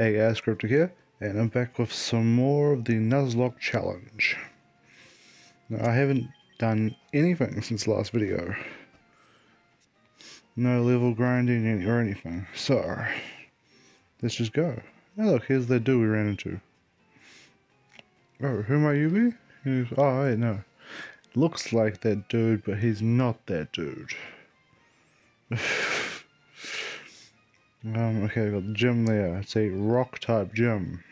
Hey guys, Cryptic here, and I'm back with some more of the Nuzlocke Challenge. Now, I haven't done anything since last video. No level grinding or anything, so let's just go. Oh look, here's the dude we ran into. Oh, who might you be? He's, oh wait, no. Looks like that dude, but he's not that dude. Um, okay, I've got the gym there. It's a rock type gym.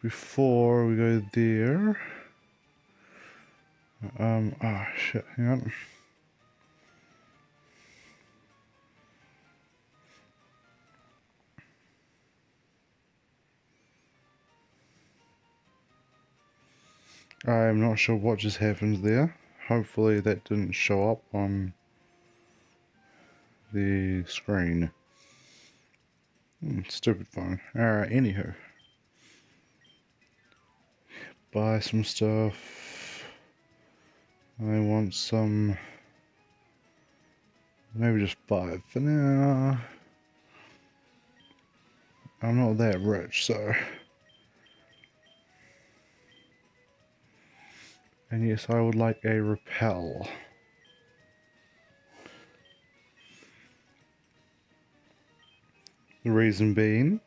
Before we go there. Um, ah, shit, hang on. I'm not sure what just happened there. Hopefully that didn't show up on the screen. Hmm, stupid phone. Alright, anywho. Buy some stuff. I want some... Maybe just buy it for now. I'm not that rich, so... And yes, I would like a repel. The reason being,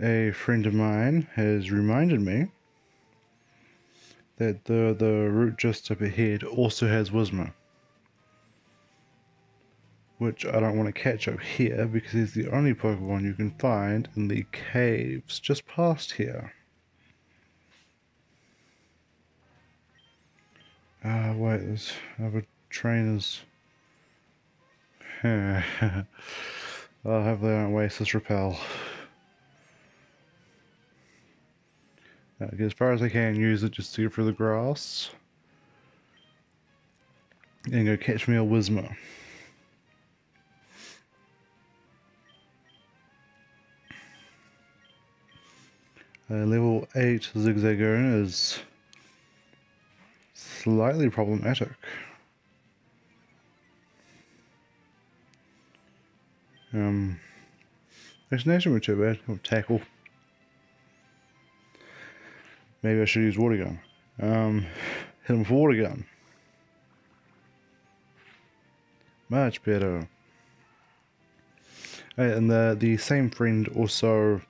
a friend of mine has reminded me that the, the route just up ahead also has Whismur. Which I don't want to catch up here because he's the only Pokemon you can find in the caves just past here. Ah, uh, wait, there's other trainers. Oh, hopefully I don't waste this repel. Get as far as I can, use it just to get through the grass. And go catch me a Whismur. Uh, level 8 Zigzagoon is slightly problematic. Um, destination were too bad. Or tackle. Maybe I should use water gun. Um, hit him with water gun. Much better. And the the same friend also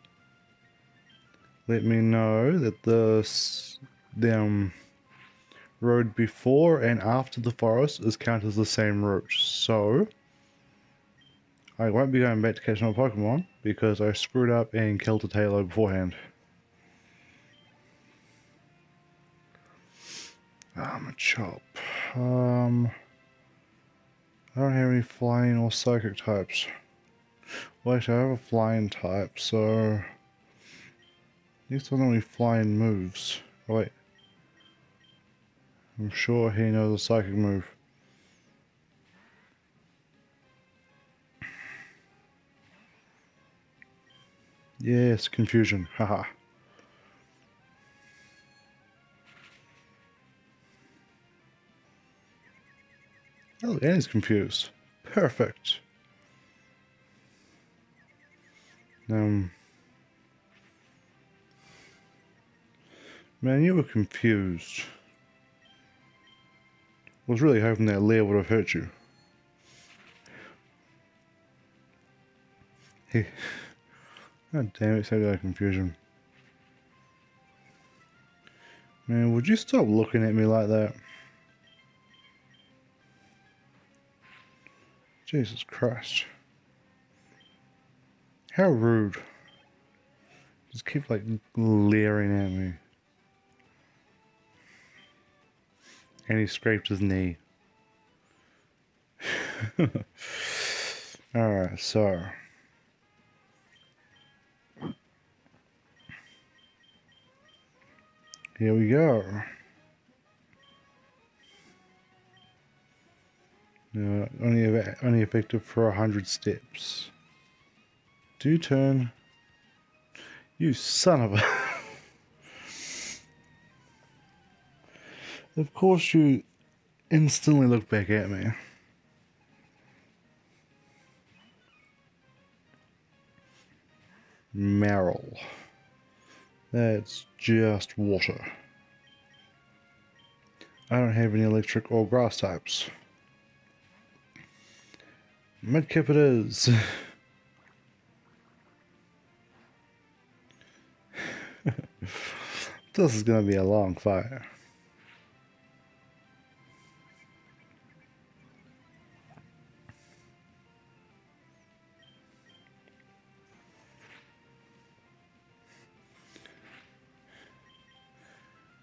let me know that the the um, road before and after the forest is counted as the same route. So I won't be going back to catch more Pokemon because I screwed up and killed a Taillow beforehand. I'm a chop. Um, I don't have any flying or psychic types. Well, actually, I have a flying type, so... These don't any flying moves. Oh, wait. I'm sure he knows a psychic move. Yes, confusion. Haha. oh, Annie's confused. Perfect. Um, man, you were confused. I was really hoping that lair would have hurt you. He God damn it, so got confusion. Man, would you stop looking at me like that? Jesus Christ. How rude. Just keep like leering at me. And he scraped his knee. Alright, so. Here we go. No, only only effective for a hundred steps. Do turn. You son of a. of course, you instantly look back at me. marl. That's just water. I don't have any electric or grass types. Mudkip it is. this is gonna be a long fight.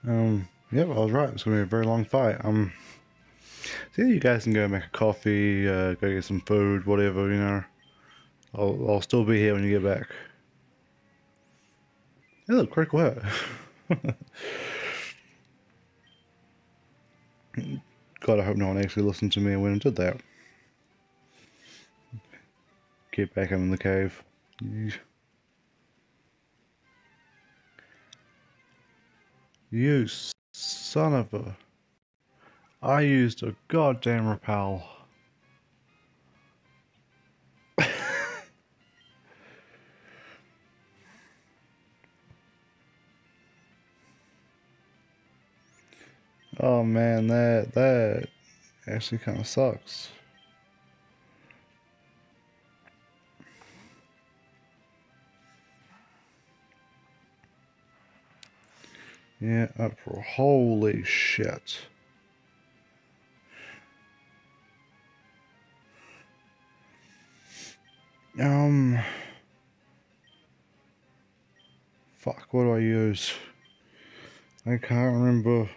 Um, yep, I was right. It's gonna be a very long fight. Um, yeah, you guys can go make a coffee, uh, go get some food, whatever. You know, I'll I'll still be here when you get back. Hey, look, critical hit. God, I hope no one actually listened to me when I did that. Get back in the cave. You son of a... I used a goddamn repel. oh man, that, that actually kind of sucks. Yeah, up for holy shit. Um, fuck, what do I use? I can't remember.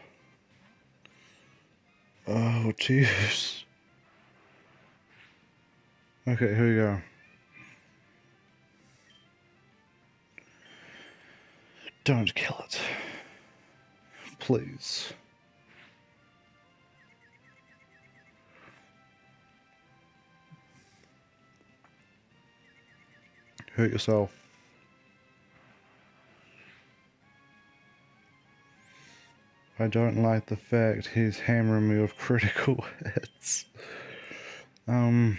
Oh, jeez. Okay, here we go. Don't kill it please. Hurt yourself. I don't like the fact he's hammering me with critical hits. Um.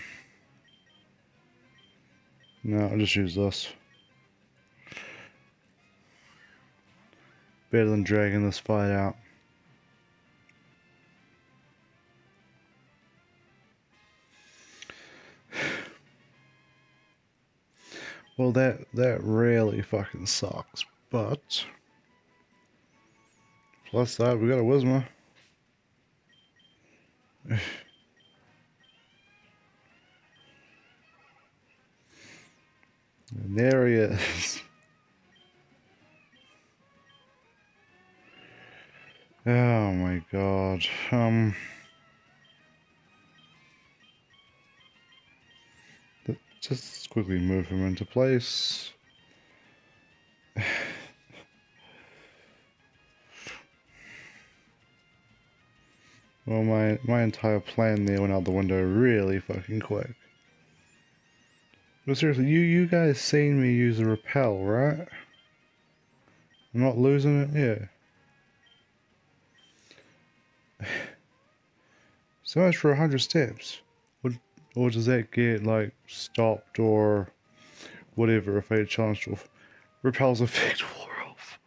No, I'll just use this. Better than dragging this fight out. Well, that that really fucking sucks, but plus that we got a Whismur. and there he is. Oh my god. Um just quickly move him into place. well my my entire plan there went out the window really fucking quick. But seriously, you you guys seen me use a repel, right? I'm not losing it? Yeah. so much for 100 steps. What, or does that get, like, stopped or whatever if I had challenged with repels effect wore off?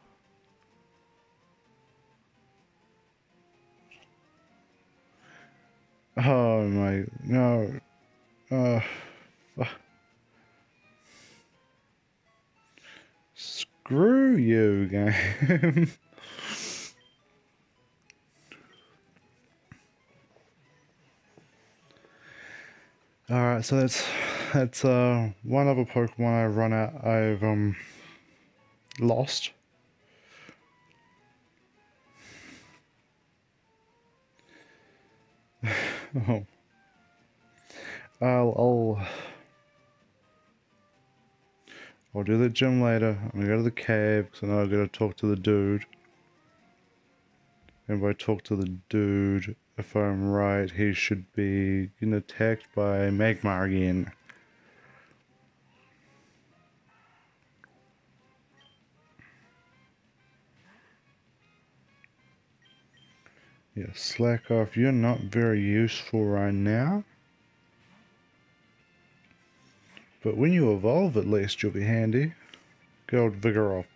Oh my, no. Uh, screw you, game. Alright, so that's that's uh one other Pokemon I've run out I've um lost. oh. I'll I'll I'll do the gym later. I'm gonna go to the cave because I know I gotta talk to the dude. And I talk to the dude, if I'm right, he should be getting attacked by Magma again. Yeah, Slakoth. You're not very useful right now. But when you evolve, at least you'll be handy. Good old Vigoroth.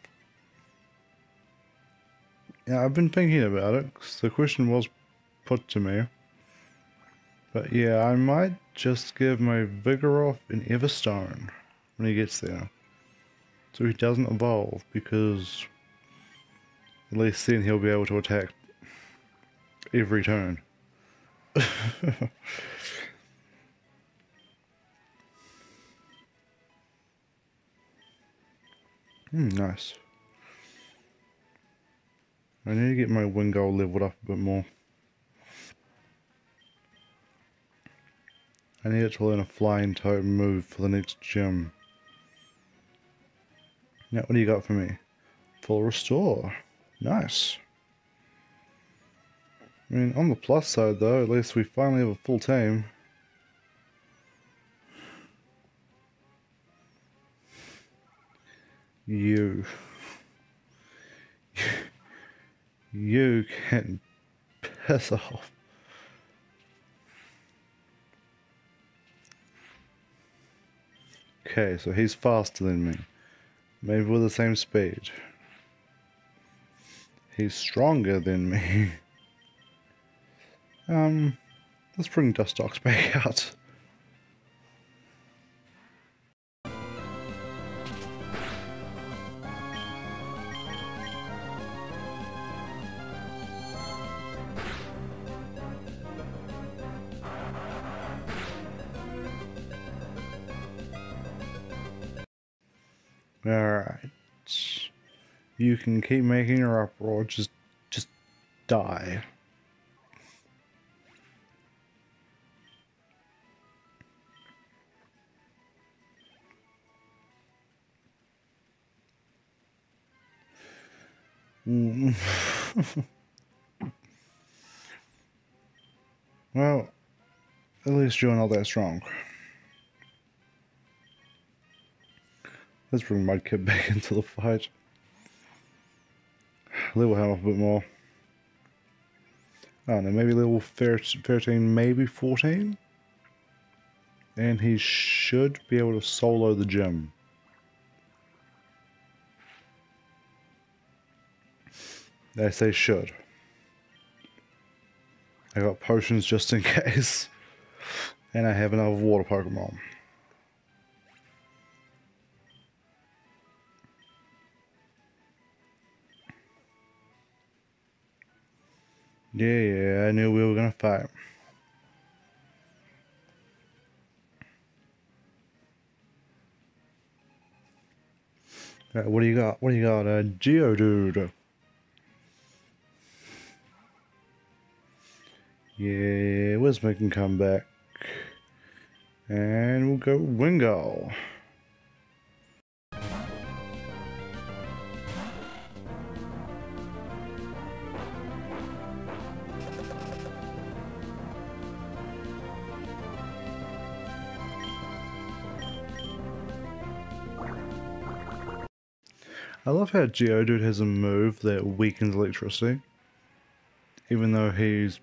Yeah, I've been thinking about it, the question was put to me. But yeah, I might just give my Vigoroth an Everstone when he gets there. So he doesn't evolve, because at least then he'll be able to attack every turn. Hmm, nice. I need to get my Wingull leveled up a bit more. I need to learn a flying type move for the next gym. Now, what do you got for me? Full restore. Nice. I mean, on the plus side though, at least we finally have a full team. You. You can piss off. Okay, so he's faster than me. Maybe we're the same speed. He's stronger than me. um, let's bring Dustox back out. Alright. You can keep making your uproar, just just die. Mm. well, at least you're not that strong. Let's bring Mudkip back into the fight. Level him up a bit more. I don't know, maybe level 13, maybe 14? And he should be able to solo the gym. They say should. I got potions just in case. And I have another water Pokemon. Yeah, yeah, I knew we were gonna fight. Right, what do you got? What do you got? Uh, A Geodude. Yeah, Whismur can come back. And we'll go Wingull. I love how Geodude has a move that weakens electricity. Even though he's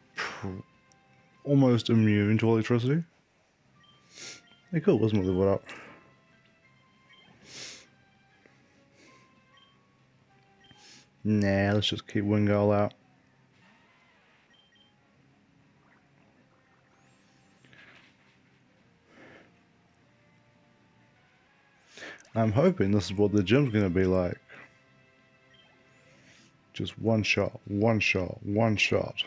almost immune to electricity. Hey, cool, wasn't it? What up? Nah, let's just keep Wingull out. I'm hoping this is what the gym's going to be like. Just one shot, one shot, one shot.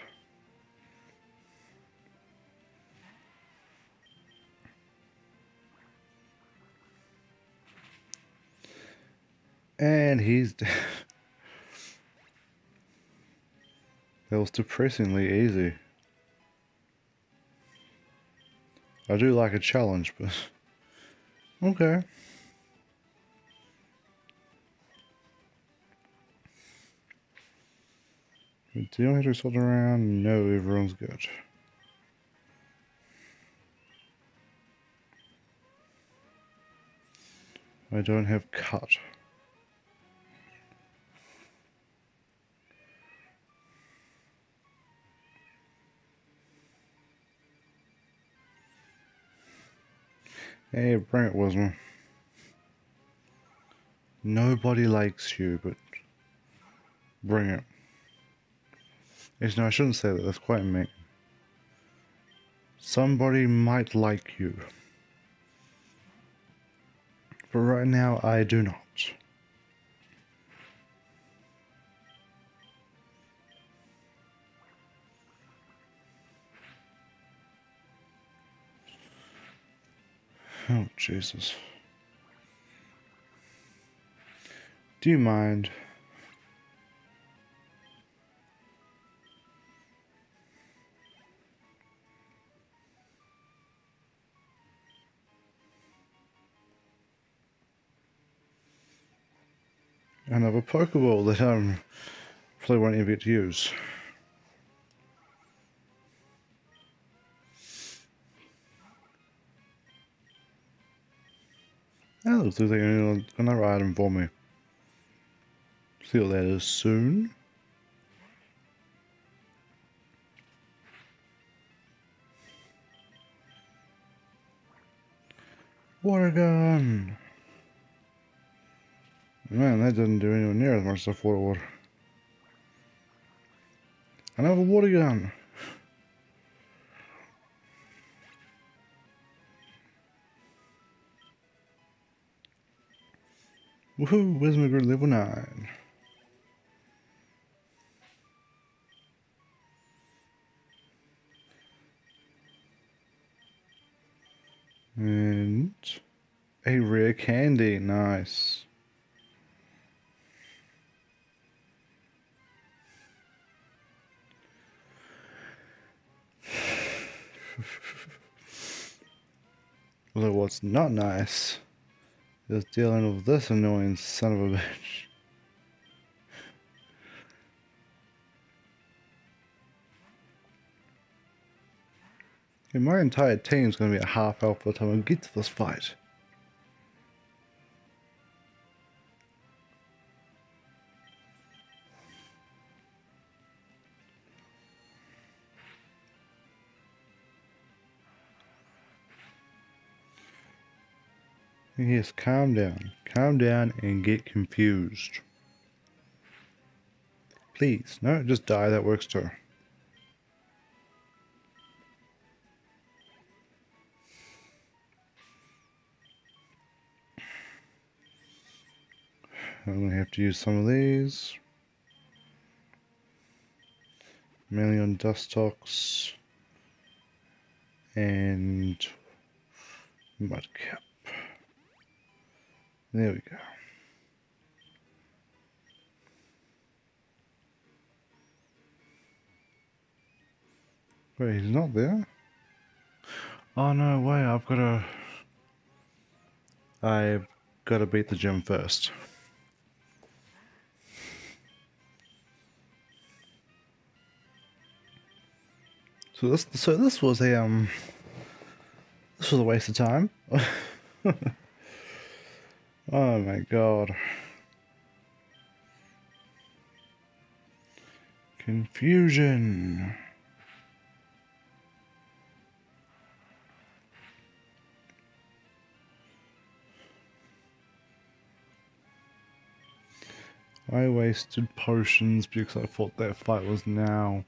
And he's... dead. that was depressingly easy. I do like a challenge, but... Okay. Do you have to sort around? No, everyone's good. I don't have cut. Hey, bring it, Whismur. Nobody likes you, but bring it. No, I shouldn't say that. That's quite mean. Somebody might like you. But right now, I do not. Oh, Jesus. Do you mind? Another Pokeball that I um, probably won't even get to use. That looks like another item for me. See what that is soon. Water gun! Man, that doesn't do anywhere near as much as I thought it would. Another water gun! Woohoo, Whismogre level 9. And a rare candy, nice. Although what's not nice is dealing with this annoying son of a bitch. And my entire team's gonna be at half health by the time I get to this fight. Yes, calm down. Calm down and get confused. Please, no, just die, that works too. I'm going to have to use some of these. Mainly on Dustox and Mudkip. There we go. Wait, he's not there? Oh no, way, I've got to... I've got to beat the gym first. So this, so this was a um, this was a waste of time. Oh my god. Confusion. I wasted potions because I thought that fight was now.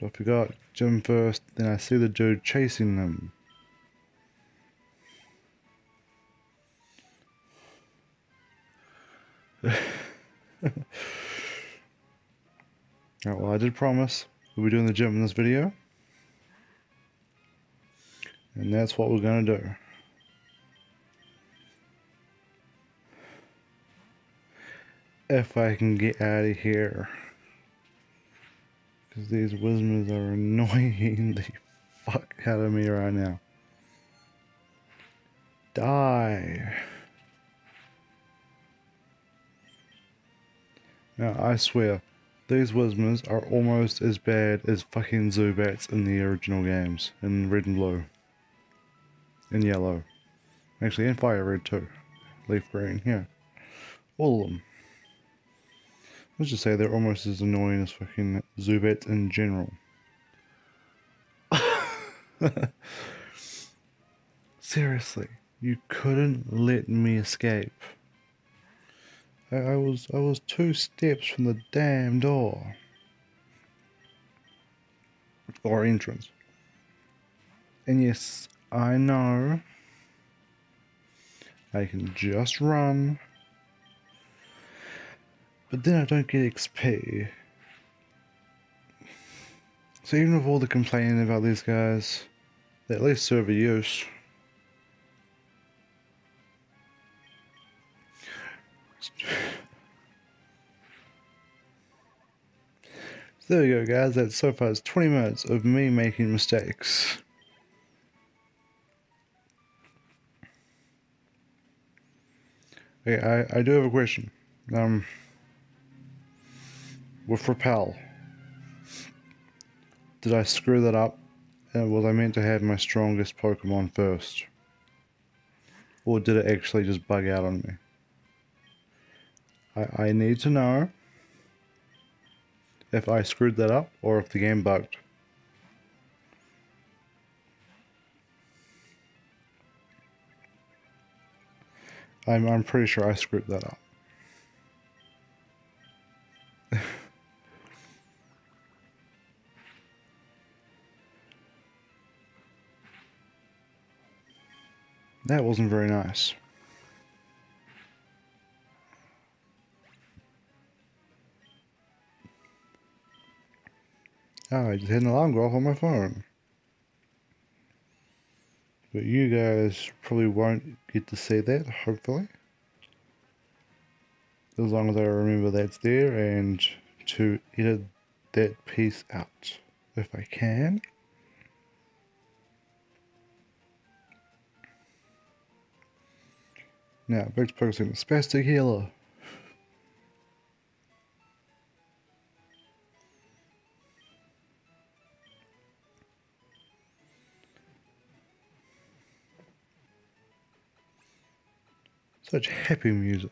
But I forgot Gym first, then I see the dude chasing them. right, well, I did promise we'll be doing the gym in this video. And that's what we're going to do. If I can get out of here. Because these Whismurs are annoying the fuck out of me right now. Die. Now, I swear, these Whismurs are almost as bad as fucking Zubats in the original games, in red and blue. In yellow. Actually, in fire red too. Leaf green, yeah. All of them. Let's just say they're almost as annoying as fucking Zubats in general. Seriously, you couldn't let me escape. I, was I was two steps from the damn door. Or entrance. And yes, I know I can just run. But then I don't get XP. So even with all the complaining about these guys, they at least serve a use. There we go guys, that's so far it's 20 minutes of me making mistakes. Okay, I, I do have a question. Um, with Repel, did I screw that up? And was I meant to have my strongest Pokemon first? Or did it actually just bug out on me? I, I need to know if I screwed that up or if the game bugged. I'm, I'm pretty sure I screwed that up. that wasn't very nice. Oh, I just had an alarm go off on my phone. But you guys probably won't get to see that, hopefully. As long as I remember that's there and to edit that piece out if I can. Now, back to focusing the spastic healer. Such happy music.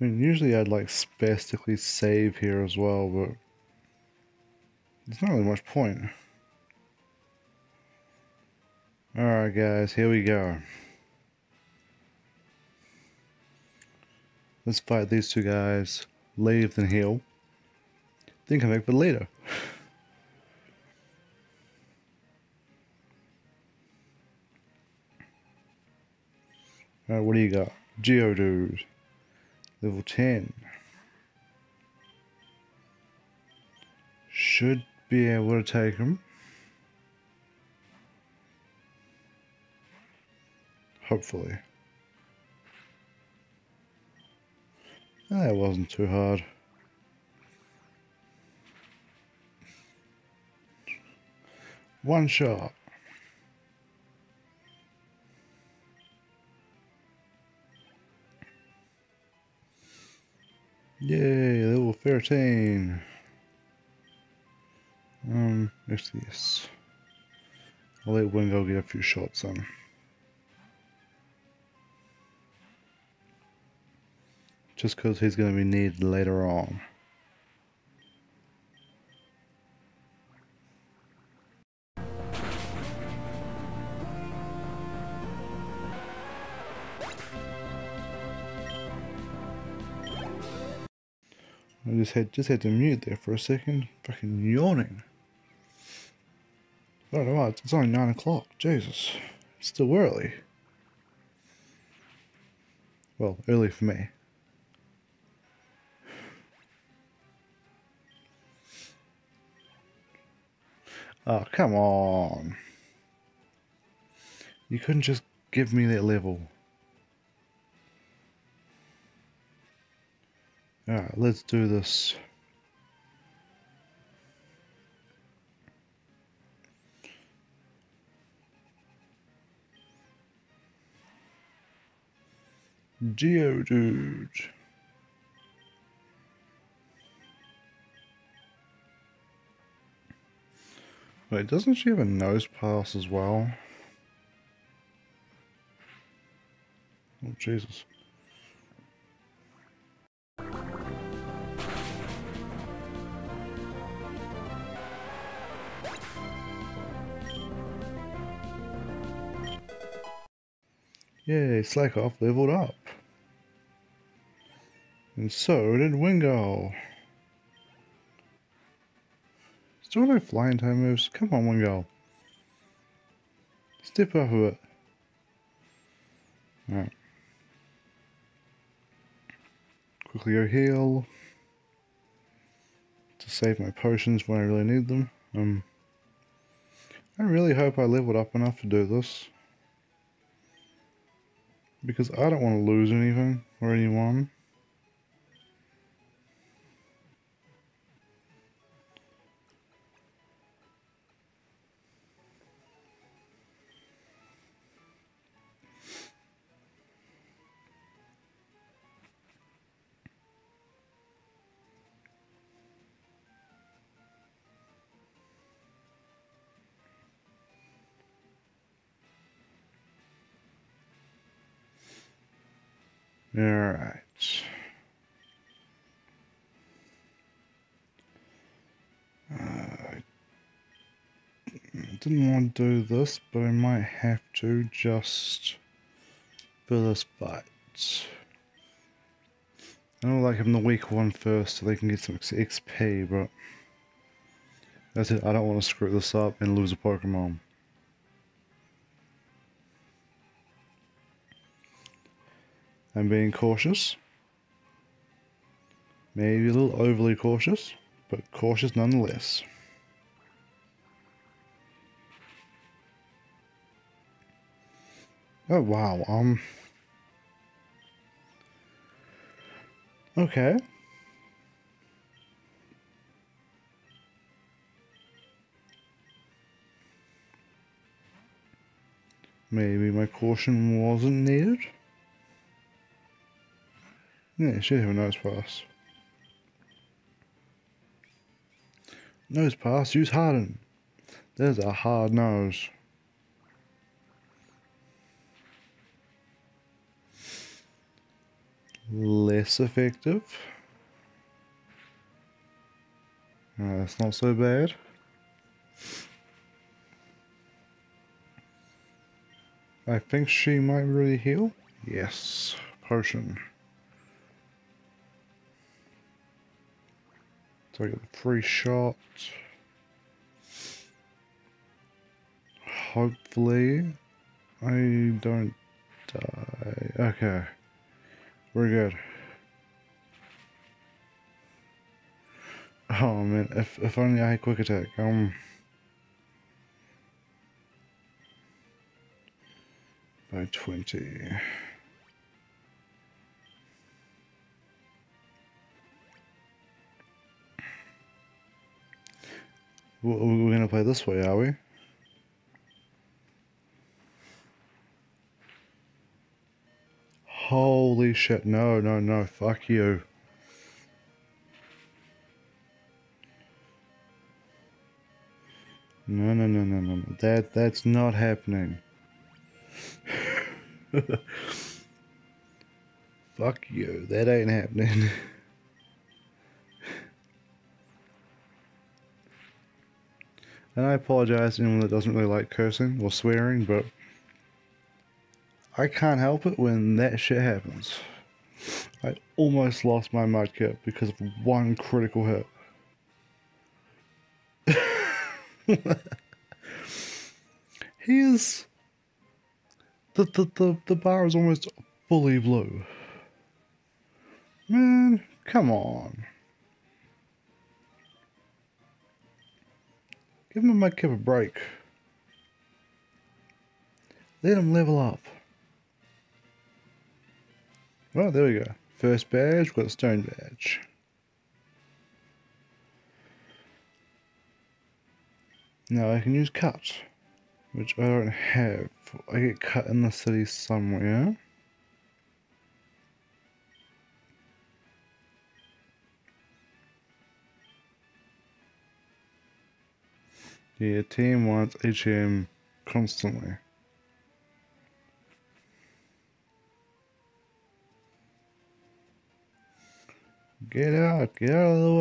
I mean, usually I'd like spastically save here as well, but there's not really much point. Alright guys, here we go. Let's fight these two guys, leave then heal, then come back for later. Alright, what do you got? Geodude. Level 10. Should be able to take him. Hopefully. Ah, that wasn't too hard. One shot. Yay, level 13. Um, actually, yes. I'll let Wingull get a few shots on. Just because he's going to be needed later on. I just had just had to mute there for a second. Fucking yawning. I don't know. It's, only nine o'clock. Jesus, it's still early. Well, early for me. Oh, come on. You couldn't just give me that level. Alright, let's do this. Geodude. Wait, doesn't she have a Nosepass as well? Oh, Jesus. Yay, Slakoth leveled up. And so did Wingull. Still no flying time moves. Come on, Wingull. Step up a bit. Alright. Quickly go heal. To save my potions when I really need them. Um, I really hope I leveled up enough to do this. Because I don't want to lose anything or anyone. Do this, but I might have to just for this fight. I don't like having the weak one first so they can get some XP, but that's it. I don't want to screw this up and lose a Pokemon. I'm being cautious. Maybe a little overly cautious, but cautious nonetheless. Oh wow, um... Okay. Maybe my caution wasn't needed? Yeah, should have a Nosepass. Nose pass, use harden. There's a hard nose. Less effective. Uh, that's not so bad. I think she might really heal. Yes, potion. So I get the free shot. Hopefully, I don't die. Okay, we're good. Oh man, if if only I had quick attack. Um. By twenty. We're going to play this way, are we? Holy shit, no, no, no, fuck you. No, no, no, no, no, no. That, that's not happening. fuck you, that ain't happening. And I apologize to anyone that doesn't really like cursing or swearing, but I can't help it when that shit happens. I almost lost my Mudkip because of one critical hit. he is... The, the, the, the bar is almost fully blue. Man, come on. Give him a Mudkip a break. Let him level up. Well, there we go. First badge, we've got a stone badge. Now I can use cut, which I don't have. I get cut in the city somewhere. Yeah, team wants HM constantly. Get out, get out of the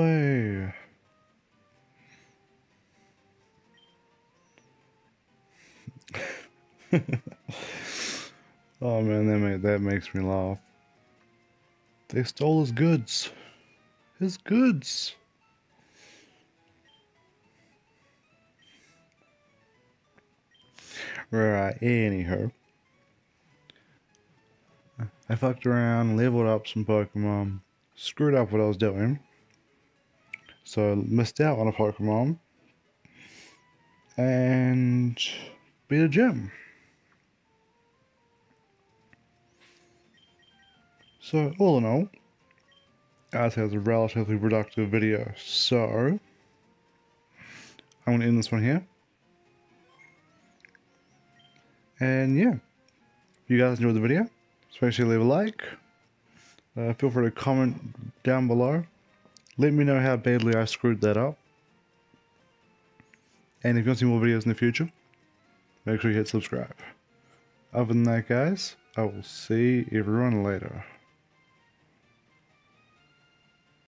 way. Oh man, that make, that makes me laugh. They stole his goods. His goods. Right, anyhow. I fucked around, leveled up some Pokemon, screwed up what I was doing. So missed out on a Pokemon. And beat a gym. So all in all, as has a relatively productive video. So I'm gonna end this one here. And yeah, if you guys enjoyed the video, especially leave a like. Uh, feel free to comment down below. Let me know how badly I screwed that up. And if you want to see more videos in the future, make sure you hit subscribe. Other than that, guys, I will see everyone later.